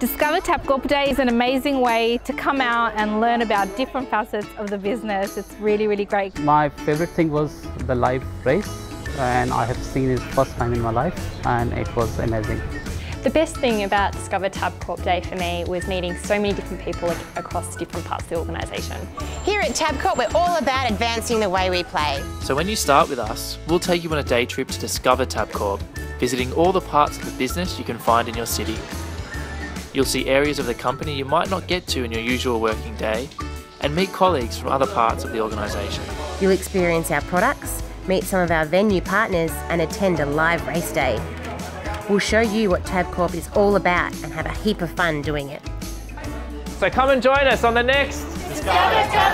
Discover Tabcorp Day is an amazing way to come out and learn about different facets of the business. It's really, really great. My favorite thing was the live race and I have seen it first time in my life and it was amazing. The best thing about Discover Tabcorp Day for me was meeting so many different people across different parts of the organisation. Here at Tabcorp, we're all about advancing the way we play. So when you start with us, we'll take you on a day trip to discover Tabcorp, visiting all the parts of the business you can find in your city. You'll see areas of the company you might not get to in your usual working day, and meet colleagues from other parts of the organisation. You'll experience our products, meet some of our venue partners, and attend a live race day. We'll show you what Tabcorp is all about and have a heap of fun doing it. So come and join us on the next Discover Tabcorp Day.